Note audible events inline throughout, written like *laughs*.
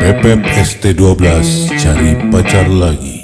Pepep ST12 cari pacar lagi.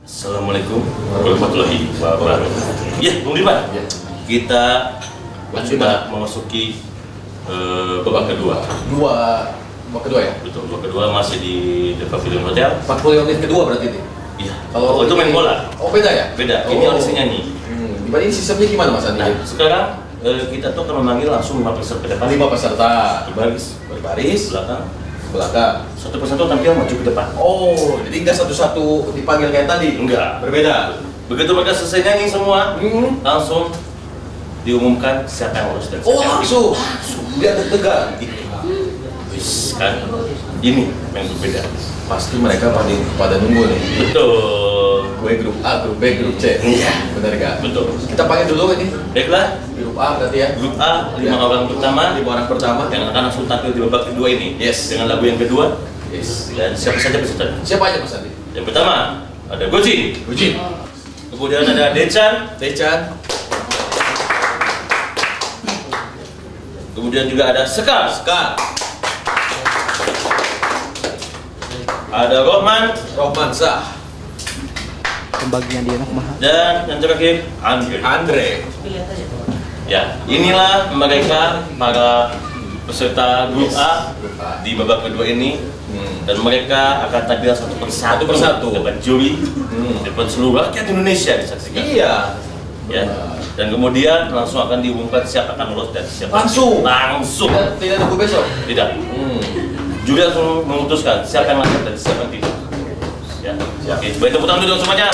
Assalamualaikum warahmatullahi wabarakatuh. Ya, Bung Diman. Kita sudah memasuki eh, babak kedua. Dua babak kedua ya? Betul, babak kedua masih di The Pavilion Hotel. 40 menit kedua berarti ini. Iya. Kalau itu main bola. Oh beda ya? Beda. Ini Oh. audisi nyanyi. Hmm. Dibanding sistemnya gimana Mas Andi? Nah, sekarang eh, kita tuh akan memanggil langsung lima peserta ke depan. lima peserta Berbaris. berbaris Belakang. belakang. Satu persatu tampil maju ke depan. Oh, jadi nggak satu-satu dipanggil kayak tadi? Enggak. Berbeda. Begitu mereka selesai nyanyi semua, Hmm. langsung diumumkan siapa yang lolos dan siapa Oh yang langsung. Dia deg-degan. Wis, kan ini yang berbeda Pasti mereka pada pada nunggu nih. betul Gue grup A, grup B, grup C. Iya. Benar gak? betul Kita panggil dulu ini. baiklah Grup A berarti ya. grup A lima Ya. orang pertama Lima orang pertama. yang akan langsung tampil di babak kedua ini Yes. dengan lagu yang kedua Yes. dan siapa saja pesertanya Siapa aja Mas Andi? yang pertama ada Goji Uji. kemudian ada Decan Decan. kemudian juga ada Sekar Sekar. ada Rohman Rohman Zah. pembagian dia enak mahal dan yang terakhir Andre Andre. Ya inilah mereka para peserta grup A di babak kedua ini. Hmm. dan mereka akan tampil satu persatu. Satu persatu. depan juri Hmm. depan seluruh rakyat Indonesia disaksikan. Iya. ya. Dan kemudian langsung akan diumumkan siapa akan lolos dan siapa Langsung? langsung. Tidak, tidak nunggu besok. tidak. Hmm. juri langsung memutuskan siapa yang lanjut dan siapa yang tidak. Ya. Oke baik tepuk tangan dulu semuanya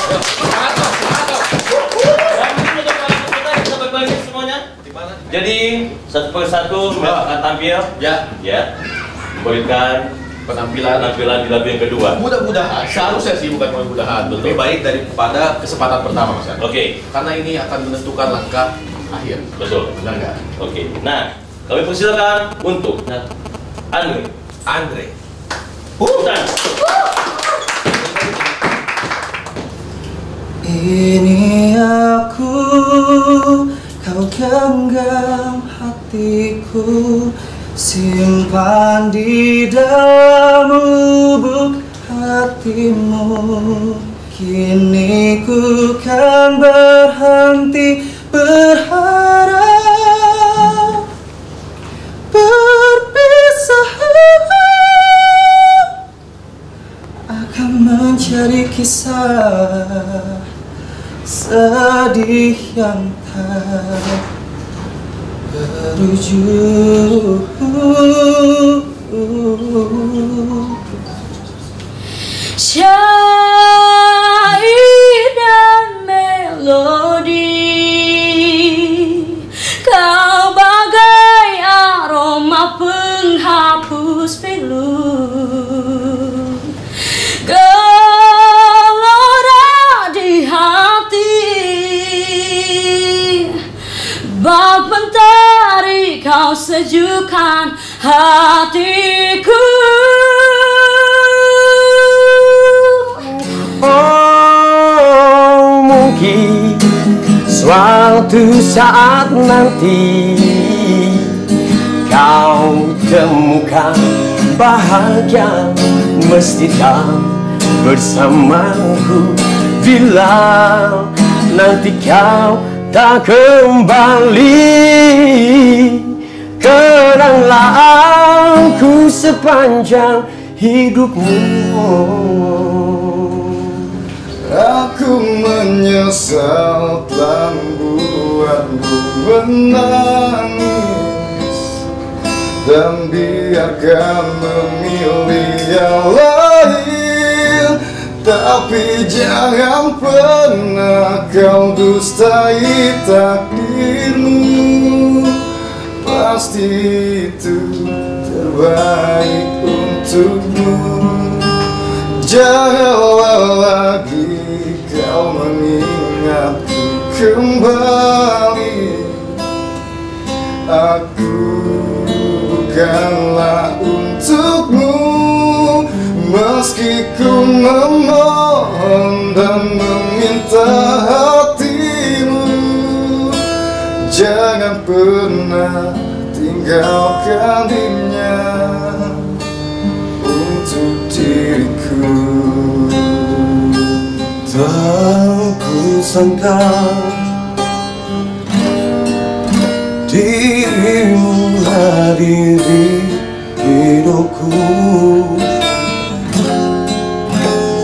jadi satu persatu mereka akan tampil Ya, ya memberikan penampilan. penampilan di lagu yang kedua Mudah-mudahan, seharusnya sih bukan mudah-mudahan, Betul. lebih baik daripada kesempatan pertama Mas oke Karena ini akan menentukan langkah akhir. betul Benar nggak? Oke, nah kami persilakan untuk Andre. Andre. Hutan. Ini aku Kau genggam hatiku Simpan di dalam lubuk hatimu. Kini ku sejukkan hatiku. Oh mungkin suatu saat nanti Kau temukan bahagia mesti kau bersamaku. Bila nanti kau tak kembali Kenanglah aku sepanjang hidupmu. Aku menyesal telah membuatmu menangis. Dan biarkan memilih yang lain. Tapi jangan pernah kau dustai takdirmu Pasti itu terbaik untukmu. Janganlah lagi kau mengingatku kembali. Aku bukanlah untukmu. Meski ku memohon dan meminta hatimu Jangan pernah tinggalkan dirinya untuk diriku. Tak kusangka Dirimu hadiri hidupku.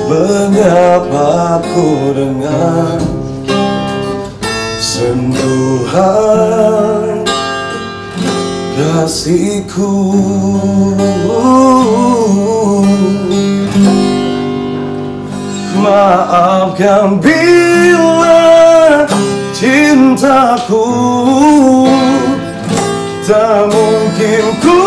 Mengapa ku dengar Sentuhan kasihku. Maafkan bila cintaku. Tak mungkin ku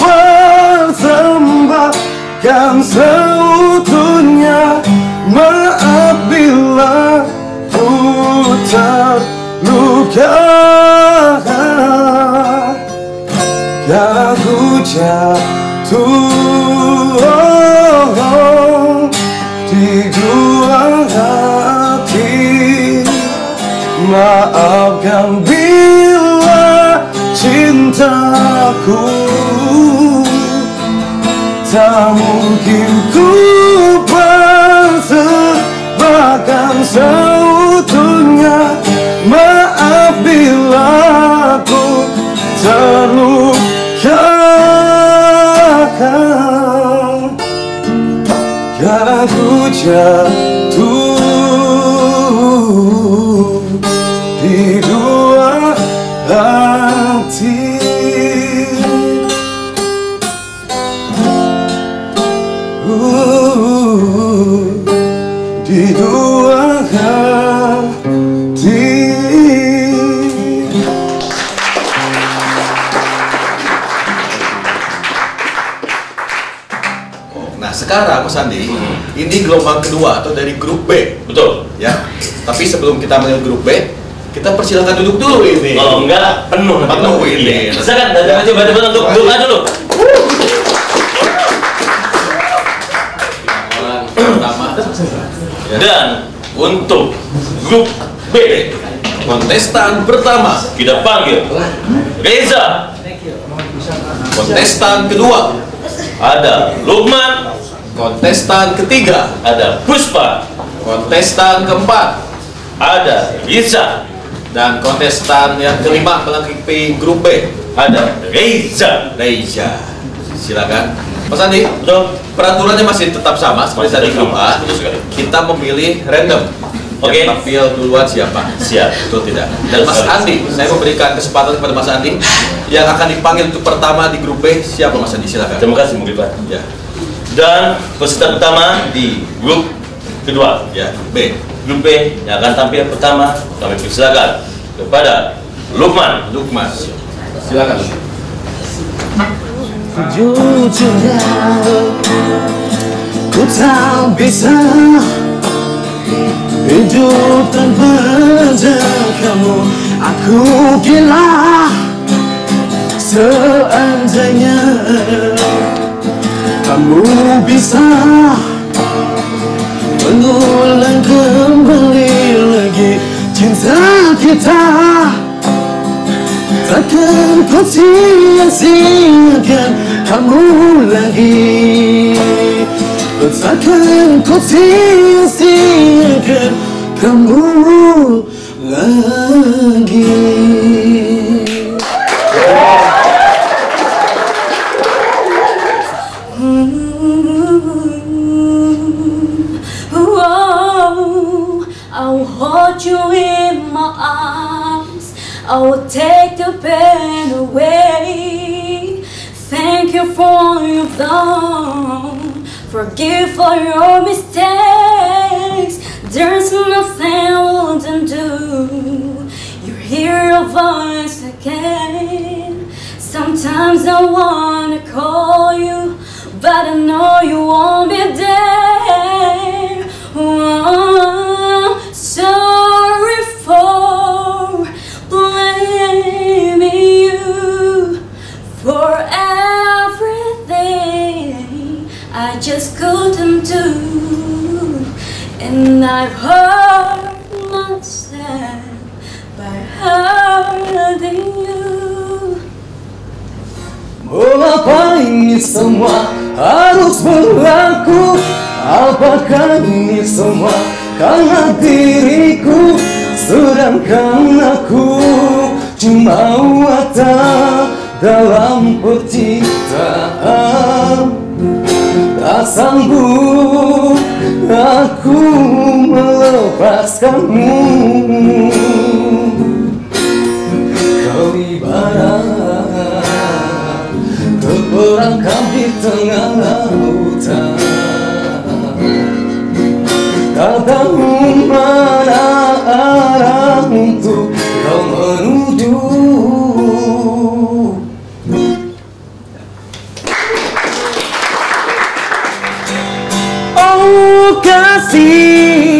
persembahkan seutuhnya. Maaf bila ku terluka jatuh di dua hati Maafkan bila cintaku Tak mungkin ku ku gelombang kedua atau dari grup B, Betul. ya. Tapi sebelum kita melihat grup B, kita persilakan duduk dulu ini. Kalau enggak penuh nanti. Penuh ini. Iya. Silakan dari maju bantu bantu untuk aja dulu. Pertama Dan untuk grup B kontestan pertama, kita panggil Reza, kontestan kedua, ada Lukman, kontestan ketiga, ada Puspa, kontestan keempat, ada Risa, dan kontestan yang kelima melengkapi grup B, ada Reza. Reisha. Silakan. Mas Andi, Betul? peraturannya masih tetap sama seperti tadi grup A. Kita memilih random. Oke. Yang tampil duluan siapa? Siap. Betul tidak? Dan Mas. Andi, saya memberikan kesempatan kepada Mas Andi yang akan dipanggil untuk pertama di grup B. Siapa Mas Andi? Silakan. Terima kasih Pak. Ya, Dan peserta pertama di grup kedua, ya. B. grup B yang akan tampil pertama kami persilakan kepada Lukman. Lukman. Silakan. Jujurnya Ku tak bisa Hidup tanpa ada kamu Aku gila Seandainya Kamu bisa Mengulang kembali lagi Cinta kita. Takkan ku sia-siakan kamu lagi. Takkan ku sia-siakan kamu lagi I will take the pain away. Thank you for you've done. Forgive for your mistakes. There's nothing I wouldn't do. You hear your voice again. Sometimes I wanna call you, but I know you won't be there. I've hurt myself by hurting you ini semua harus berlaku? Apakah ini semua karena diriku? Sedangkan aku cuma wata dalam percintaan Tak sanggup aku melepaskanmu. Kau ibarat terperangkap di tengah lautan. Tak tahu mana kasih.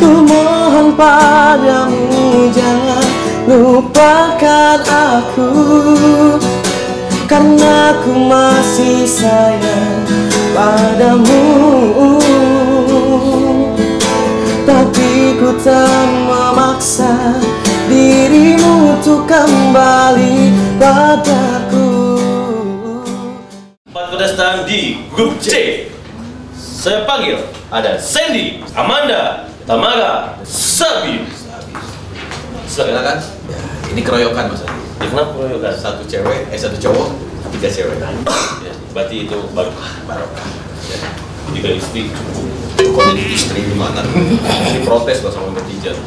Ku mohon padamu Jangan lupakan aku. Karena ku masih sayang padamu. Tapi ku tak memaksa Dirimu untuk kembali padaku kontestan di grup C. Saya panggil ada Sandy, Amanda, Tamara, Sabi. Silakan. Ya, ini keroyokan Mas. Ya, kenapa keroyokan? Satu cewek, eh satu cowok, tiga cewek. Ya, berarti itu barokah. Barokah. Ya. Jika istri Kok jadi istri gimana? Ini protes loh sama netizen.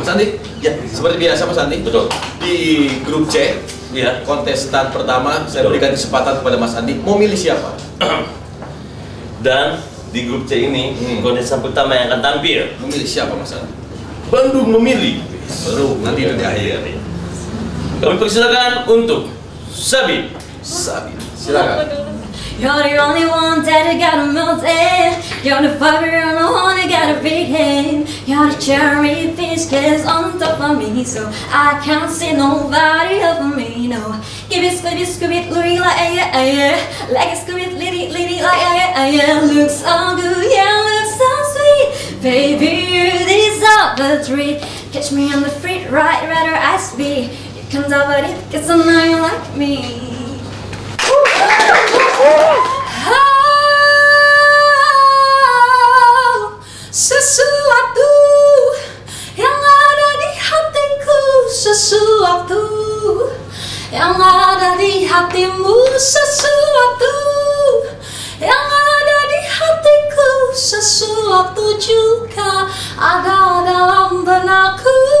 Mas Andi, ya seperti biasa Mas Andi. Betul. Di grup C, Iya. kontestan pertama saya Betul. berikan kesempatan kepada Mas Andi. Mau milih siapa? *clears throat* Dan di grup C ini Hmm. kontestan pertama yang akan tampil Memilih siapa Mas Andi? Bandung memilih. Baru nanti itu di akhir. Kami persilakan untuk Sabi. Sabi. Silakan. You're the only one that I got a melted. You're the fire, you're the one that got a big head. You're the cherry biscuits on top of me, so I can't see nobody over me. No, give it, squib it, squib it, Louis like yeah, yeah, yeah. Like it, squib it, litty, litty like yeah, yeah, yeah. Looks so good, yeah, looks so sweet. Baby, you deserve a treat. Catch me on the street, right, rather I speed. You can but it gets a night like me. Sesuatu yang ada di hatiku, sesuatu yang ada di hatimu, sesuatu yang ada di hatiku, sesuatu juga ada dalam benakku.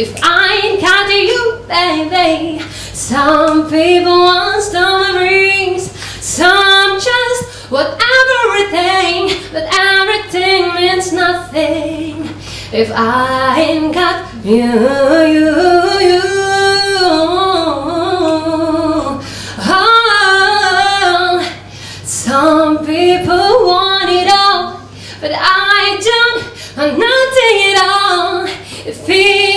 If I ain't got you, baby. Some people want some rings, some just want everything, but everything means nothing. If I ain't got you, you, you. Oh, some people want it all, but I don't want nothing at all. It you,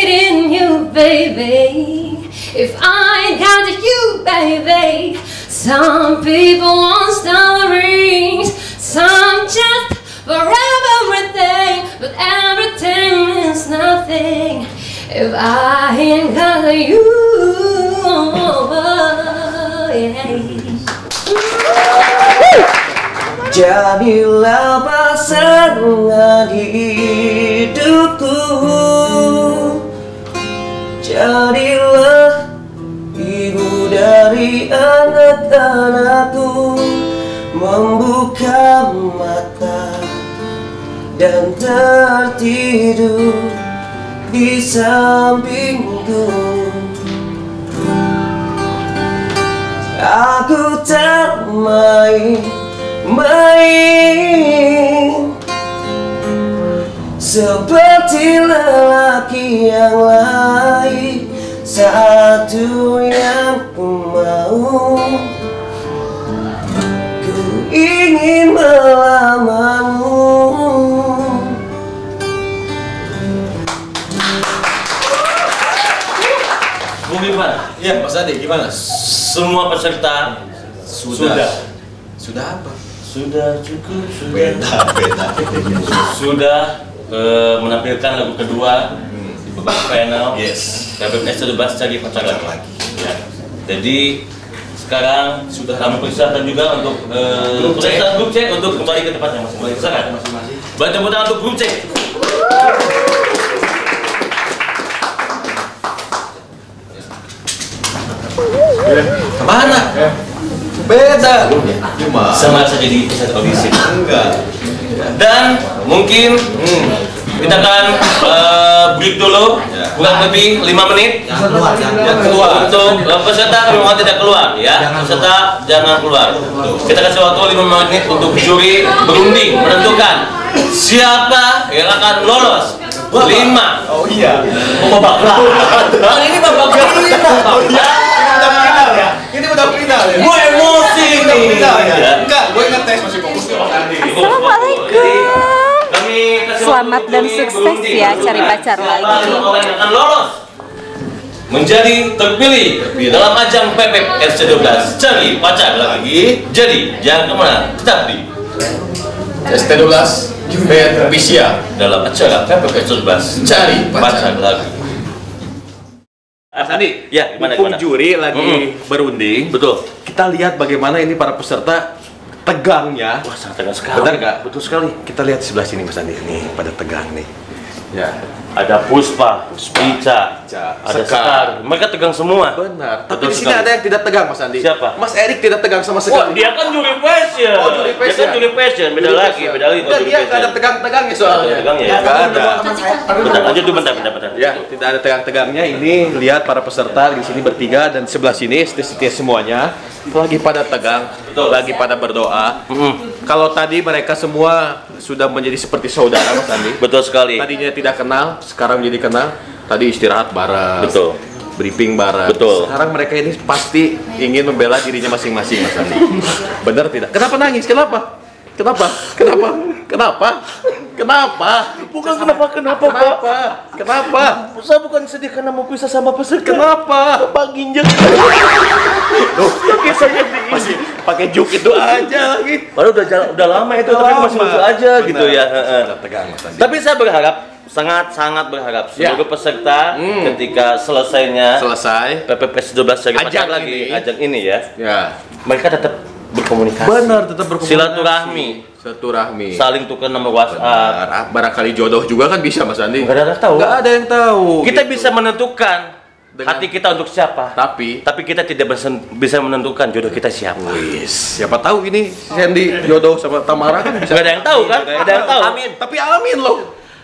baby. If I got you, baby. Some people want star rings, some just for everything, but everything means nothing. If I ain't got you, oh, yeah. Jadilah pasangan hidupku Jadilah ibu dari anak-anakku Membuka mata dan tertidur di sampingku. Aku tak main-main Seperti lelaki yang lain Satu yang ku mau Ku ingin melamamu Bung Dirman. Ya, Mas Andi gimana? Semua peserta Sudah. Sudah apa? sudah cukup sudah Beda, beda. sudah eh, menampilkan lagu kedua di babak final. Yes. KPPS sudah bahas cari pacar Pacar lagi. Ya. Jadi sekarang sudah kami persilakan juga untuk eh, Grup C. grup C untuk kembali ke tempatnya masing-masing. Silakan. Masing-masing. Bantu tepuk tangan untuk grup C. Ke mana? Beda. Cuma. Sama saja di pusat audisi. Enggak. Dan mungkin hmm, kita akan eh, break dulu Ya. kurang lebih 5 menit Jangan keluar, jangan keluar. untuk eh, peserta kami mohon tidak keluar ya peserta jangan keluar kita kasih waktu 5 menit untuk juri berunding menentukan siapa yang akan lolos lima Oh iya. oh babak belakang ini babak belakang Oh iya. Ini udah final ya. Ini udah final ya. gue emosi Ini udah nih final ya. Ya. Enggak, gue ngetes masih fokus Andi. Jadi, kami kasih Selamat dan sukses ya, cari pacar lagi. yang akan lolos. Menjadi terpilih dalam ajang PPP RC12 cari pacar lagi jadi jangan ke mana tetap di ST12 Band Visia. dalam acara PPP RC12 cari pacar. lagi. Mas Andi, ya gimana gimana? juri lagi Mm-mm. berunding, betul. Kita lihat bagaimana ini para peserta tegangnya. wah sangat tegas sekali Benar nggak? betul sekali Kita lihat di sebelah sini Mas Andi, nih pada tegang nih. Ya, ada Puspa, Ica, Ica, ada Sekar. Sekar. Mereka tegang semua. benar. Tapi Betul di sini sekali. ada yang tidak tegang Mas Andi. Siapa? Mas Erik tidak tegang sama Wah, sekali. dia kan juri passion. Oh, juri Dia passion. kan juri passion, beda Juri lagi, beda lagi. Enggak, dia ada tegang-tegangnya soalnya. Ada tegangnya ya? Nggak ada. Bentar, lanjut dulu bentar, bentar, bentar. Ya, tidak ada tegang-tegangnya. Ini lihat para peserta di sini bertiga dan sebelah sini setia semuanya lagi pada tegang, Betul. lagi pada berdoa. Kalau tadi mereka semua sudah menjadi seperti saudara Mas Andi. Betul sekali. Tadinya tidak kenal, sekarang menjadi kenal. Tadi istirahat bareng. Betul. Briefing bareng. Betul. Sekarang mereka ini pasti ingin membela dirinya masing-masing Mas Andi. Benar tidak? Kenapa nangis? Kenapa? Kenapa? Kenapa? Kenapa? Kenapa? Bukan kenapa kenapa, Pak. Kenapa? Kenapa? Saya bukan sedih karena mau pisah sama peserta. Kenapa? Pak Ginjal. Loh, saya masih pakai juk itu aja lagi. Padahal udah udah lama itu, tapi masih lucu aja gitu ya. tegang Mas Andi. Tapi saya berharap sangat sangat berharap Ya. seluruh peserta Hmm. ketika selesainya Selesai. PPPS 12 cari pacar Ajang lagi ini. ajang ini ya Ya. mereka tetap berkomunikasi Benar, tetap berkomunikasi. silaturahmi Silaturahmi. saling tukar nomor WhatsApp Benar. Ah, Barangkali jodoh juga kan bisa Mas Andi. Nggak ada yang tahu. Nggak ada yang tahu. kita bisa menentukan Dengan- hati kita untuk siapa Tapi tapi kita tidak bisa- menentukan jodoh kita siapa Wis, siapa tahu ini Sandy jodoh sama Tamara kan bisa. Nggak ada yang tahu kan Nggak ada yang tahu Amin. Tapi amin loh.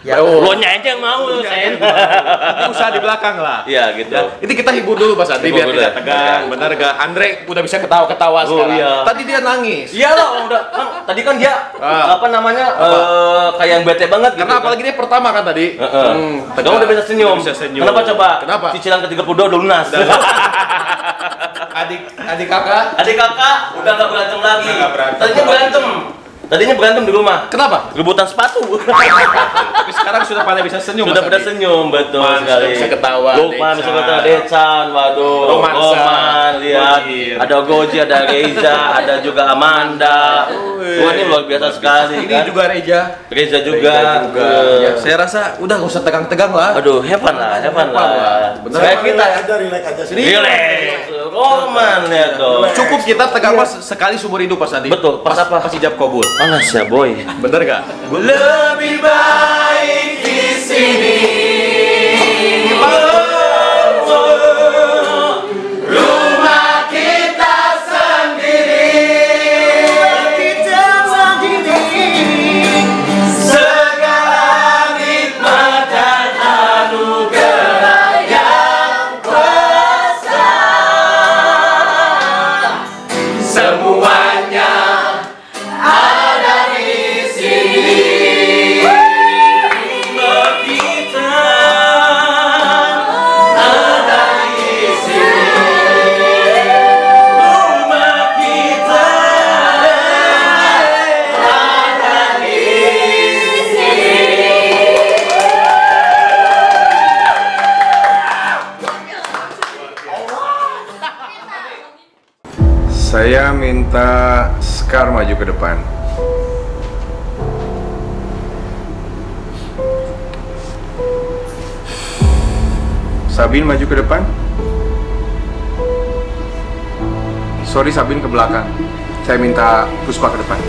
Ya. oh. lo nya aja yang mau Sen Ini usaha di belakang lah. Iya, gitu. Ya, ini kita hibur dulu Mas Hibur biar tidak ya. tegang. Benar gak? Andre udah bisa ketawa-ketawa Oh, sekarang. iya. Tadi dia nangis. Iya loh, udah kan, tadi kan dia Ah. apa namanya eh, kayak yang bete banget gitu. Karena kan. apalagi dia pertama kan tadi. Heeh. Hmm, Kamu udah bisa senyum. Udah bisa senyum. Kenapa coba? Kenapa? Cicilan ke-32 udah lunas. *laughs* Adik adik kakak. Adik kakak udah nggak berantem lagi. Tadinya berantem. Tadinya berantem di rumah. Kenapa? Rebutan sepatu. *laughs* Tapi sekarang sudah pada bisa senyum. Sudah pada senyum betul Man, sekali. bisa ketawa, Lukman bisa ketawa Decan, waduh. Romansa. Roman, lihat. Ada Goji, ada Reza, ada juga Amanda. Wah ini luar biasa sekali. Ini kan? juga Reja. Reza juga. Reja juga. Ya, saya rasa udah nggak usah tegang-tegang lah. Aduh, hepan lah, hepan lah. Bener. Supaya kita aja, relax aja sih. relax. Roman lihat dong. Cukup kita tegang mas sekali seumur hidup pas Andi. Betul, pas apa? Pas ijab kabul. Panas ya, boy. Bener gak? Lebih baik di sini. Minta Scar maju ke depan. Sabin maju ke depan. Sorry Sabin ke belakang. Saya minta Puspa ke depan.